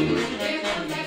Thank you.